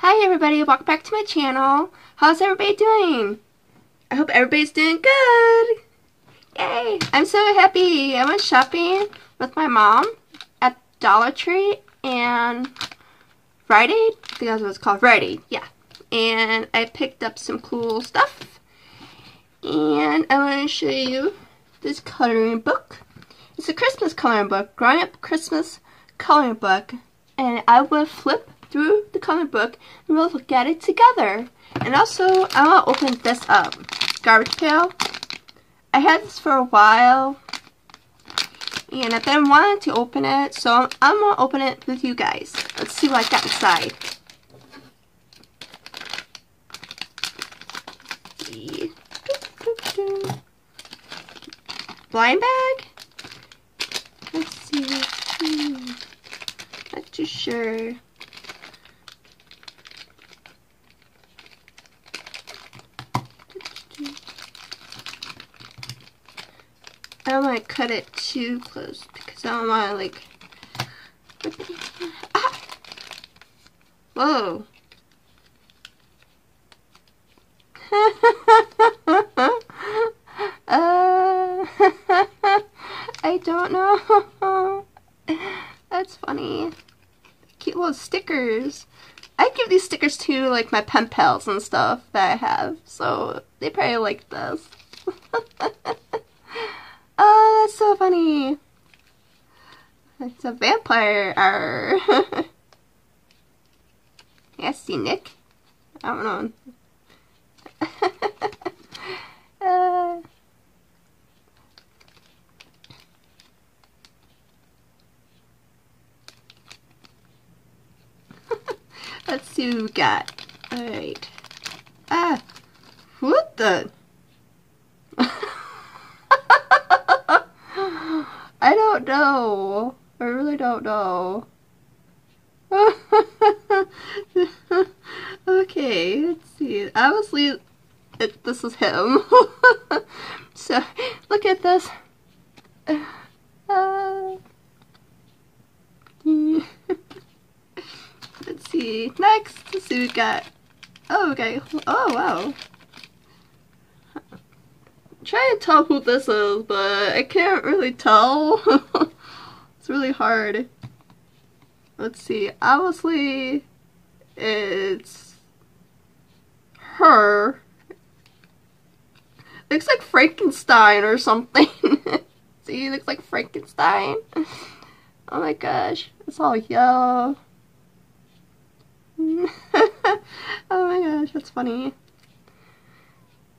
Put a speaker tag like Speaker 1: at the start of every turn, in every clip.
Speaker 1: Hi everybody, welcome back to my channel. How's everybody doing? I hope everybody's doing good. Yay! I'm so happy. I went shopping with my mom at Dollar Tree and Friday. I think that's what it's called. Friday, yeah. And I picked up some cool stuff. And I want to show you this coloring book. It's a Christmas coloring book, growing up Christmas coloring book. And I will flip through the comic book and we'll look at it together. And also, I want to open this up. Garbage Pail. I had this for a while and I've been wanting to open it, so I'm going to open it with you guys. Let's see what I got inside. Blind bag? Let's see. Hmm. Not too sure. I don't want to cut it too close because I don't want to like. Ah! Whoa. uh, I don't know. That's funny. Cute little stickers. I give these stickers to like my pen pals and stuff that I have, so they probably like this. Oh, that's so funny. It's a vampire. yeah, see Nick? I don't know. uh, Let's see what we got. Alright. Ah! What the? I don't know. I really don't know. okay, let's see. Obviously, it, this is him. so, look at this. Uh, let's see. Next, let's see we got. Oh, okay. Oh, wow trying to tell who this is, but I can't really tell. it's really hard. Let's see. Obviously, it's her. Looks like Frankenstein or something. see, looks like Frankenstein. Oh my gosh, it's all yellow. oh my gosh, that's funny.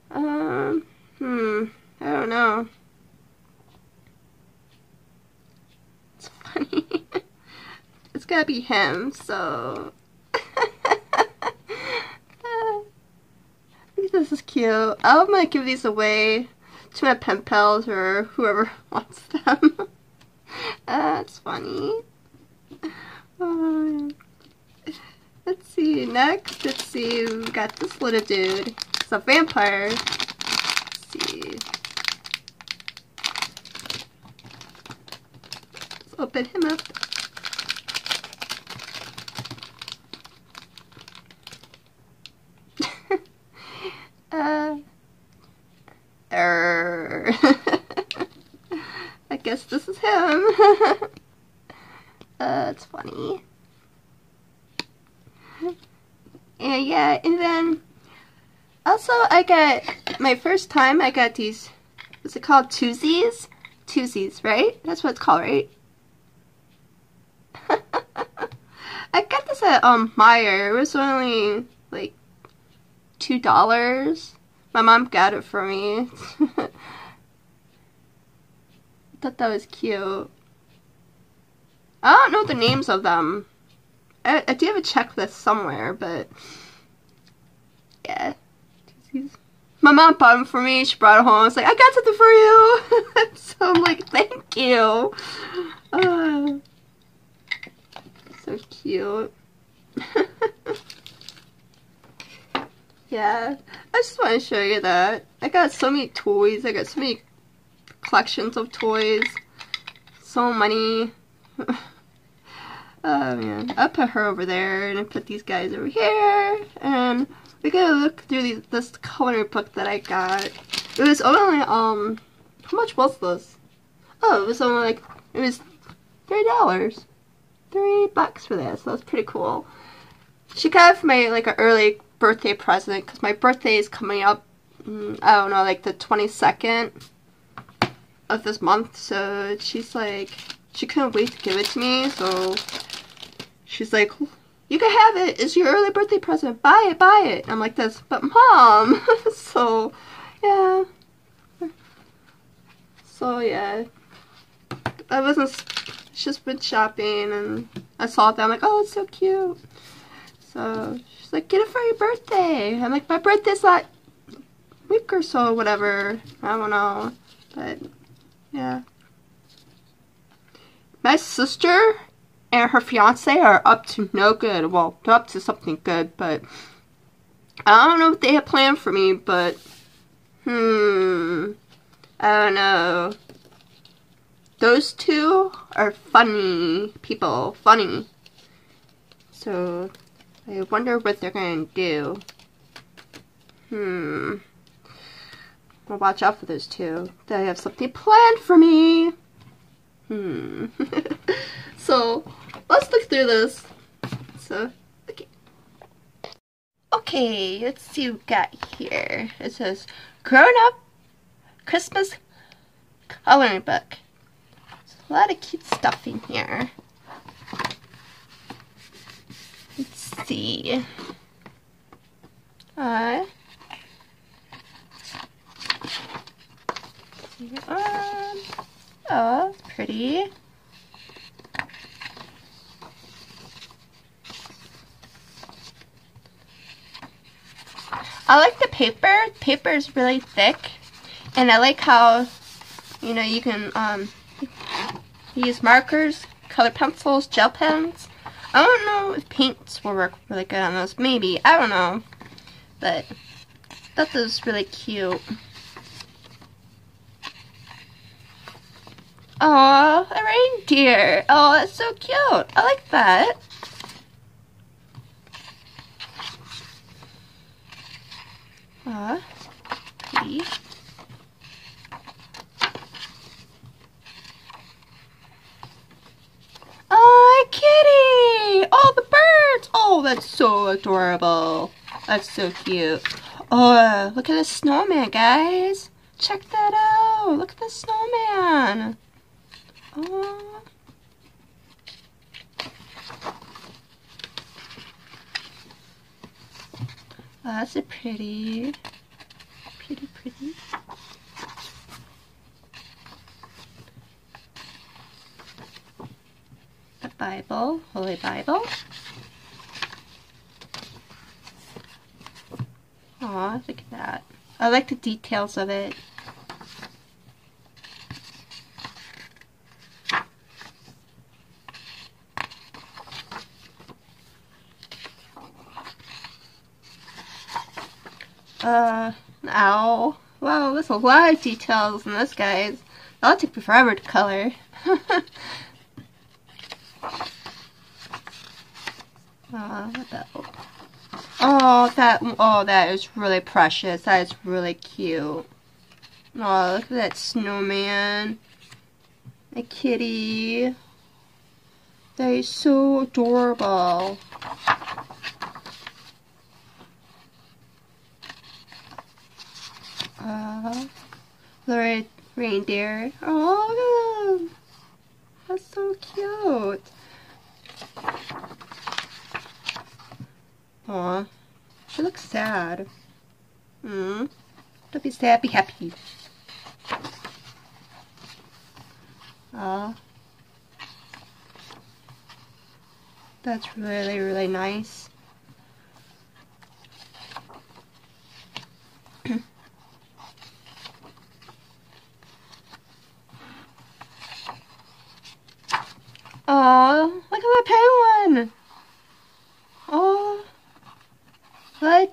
Speaker 1: Um. Hmm, I don't know. It's funny. it's gotta be him, so... this is cute. I'm gonna give these away to my pen pals or whoever wants them. That's funny. Um, let's see, next, let's see, we got this little dude. It's a vampire see. Let's open him up. uh, er, I guess this is him. uh, it's funny. And yeah, and then also I got my first time I got these, what's it called, Twozies? Twozies, right? That's what it's called, right? I got this at um Meijer. It was only like two dollars. My mom got it for me. Thought that was cute. I don't know the names of them. I, I do have a checklist somewhere, but yeah. My mom bought them for me. She brought it home. I was like, I got something for you. so I'm like, thank you. Uh, so cute. yeah, I just want to show you that. I got so many toys. I got so many collections of toys. So many. Oh man, I'll put her over there and I put these guys over here. And we gotta look through these, this coloring book that I got. It was only, um, how much was this? Oh, it was only like, it was three dollars. Three bucks for this. So that's pretty cool. She got it for my, like, an early birthday present because my birthday is coming up, mm, I don't know, like the 22nd of this month. So she's like, she couldn't wait to give it to me. So she's like, you can have it. It's your early birthday present. Buy it, buy it. I'm like this, but mom. so, yeah. So, yeah. I wasn't, just been shopping and I saw that. I'm like, oh, it's so cute. So, she's like, get it for your birthday. I'm like, my birthday's like week or so, whatever. I don't know. But, yeah. My sister and her fiance are up to no good. Well, they're up to something good, but I don't know what they have planned for me, but hmm, I don't know. Those two are funny people, funny. So I wonder what they're gonna do. Hmm. I'll watch out for those two. They have something planned for me. Hmm. so, let's look through this. So, okay. Okay, let's see what we got here. It says, Grown Up Christmas Coloring Book. A lot of cute stuff in here. Let's see. Uh, Oh, pretty. I like the paper. Paper is really thick. And I like how, you know, you can um, use markers, color pencils, gel pens. I don't know if paints will work really good on those. Maybe. I don't know. But that was really cute. Oh, a reindeer. Oh, that's so cute. I like that. Aw, pretty. Oh, kitty! Oh, the birds! Oh, that's so adorable. That's so cute. Oh, look at the snowman, guys. Check that out. Look at the snowman. Oh. oh that's a pretty, pretty, pretty. A Bible, Holy Bible. Aw, look at that. I like the details of it. Uh, ow. Wow, there's a lot of details in this, guys. That'll take me forever to color. uh, that, oh, that, oh, that is really precious. That is really cute. Oh, look at that snowman. A kitty. That is so adorable. Uh, the reindeer. Oh, look at them. That's so cute. Aw, she looks sad. Hmm. Don't be sad, be happy. Aw. That's really, really nice. Oh, look at the penguin. Oh,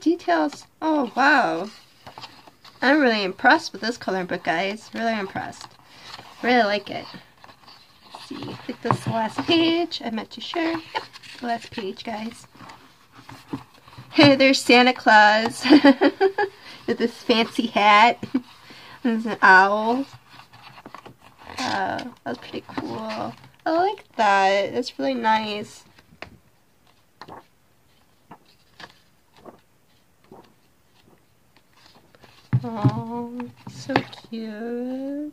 Speaker 1: details. Oh, wow. I'm really impressed with this coloring book, guys. Really impressed. Really like it. see. I think this is the last page. I meant to share. Yep, the last page, guys. Hey, there's Santa Claus with this fancy hat. There's an owl. Uh, that's pretty cool. I like that. It's really nice. Oh, so cute.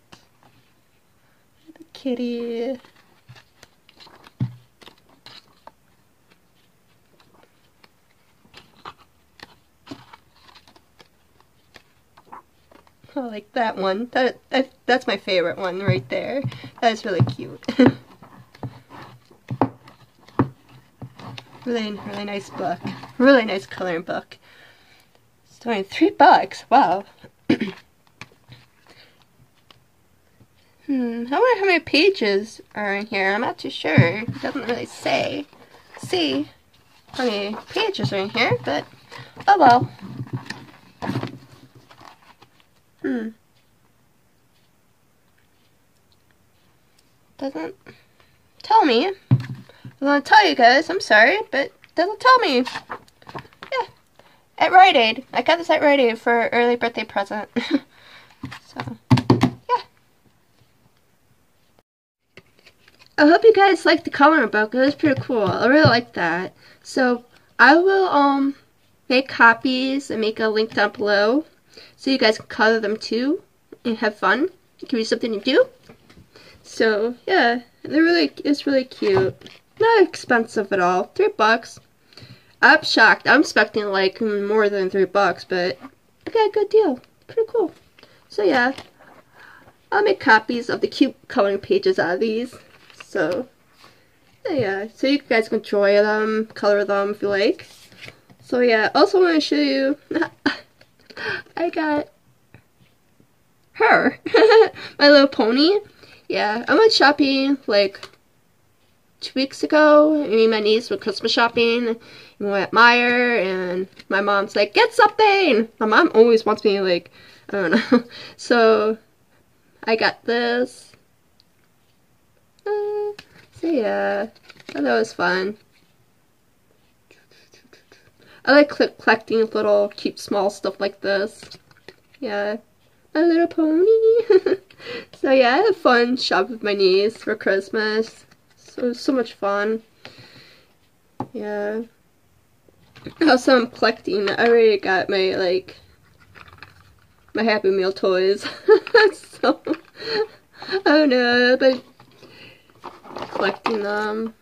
Speaker 1: The kitty. I like that one. That, that That's my favorite one right there. That is really cute. really, really nice book. Really nice coloring book. Only three bucks. Wow. hmm, I wonder how many pages are in here. I'm not too sure. It doesn't really say. See how many pages are in here, but oh well. Hmm. Doesn't tell me. I want to tell you guys, I'm sorry, but doesn't tell me. At Rite Aid. I got this at Rite Aid for early birthday present. so, yeah. I hope you guys liked the coloring book. It was pretty cool. I really like that. So, I will, um, make copies and make a link down below so you guys can color them too and have fun. Give you something to do. So yeah, they're really it's really cute. Not expensive at all. Three bucks. I'm shocked. I'm expecting like more than three bucks, but I got a good deal. Pretty cool. So yeah, I'll make copies of the cute coloring pages out of these. So yeah, so you guys can enjoy them, color them if you like. So yeah, also want to show you I got her, my little pony. Yeah, I went shopping like two weeks ago. Me and my niece went Christmas shopping. And we went at Meijer, and my mom's like, "Get something." My mom always wants me like, I don't know. so I got this. Uh, so yeah, thought it was fun. I like collecting little cute small stuff like this. Yeah, my little pony. so yeah, I had fun shopping with my niece for Christmas. So so much fun. Yeah. Also, I'm collecting. I already got my like my Happy Meal toys. so I don't but collecting them.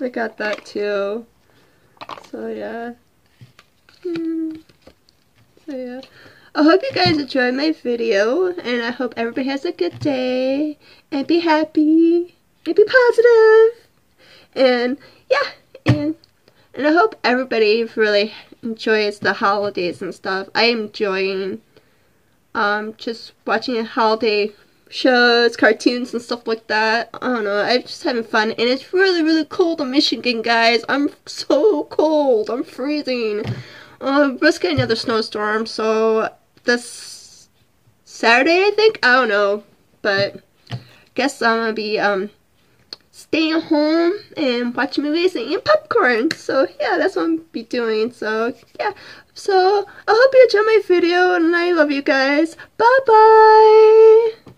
Speaker 1: I got that too. So yeah. Hmm. So yeah. I hope you guys enjoyed my video and I hope everybody has a good day and be happy and be positive and yeah and and I hope everybody really enjoys the holidays and stuff. I am enjoying um just watching holiday shows, cartoons, and stuff like that. I don't know. I'm just having fun, and it's really, really cold in Michigan, guys. I'm so cold. I'm freezing. Uh, let's get another snowstorm. So this Saturday, I think. I don't know, but guess I'm gonna be um staying home and watching movies and eating popcorn. So yeah, that's what I'm gonna be doing. So yeah. So I hope you enjoyed my video, and I love you guys. Bye bye.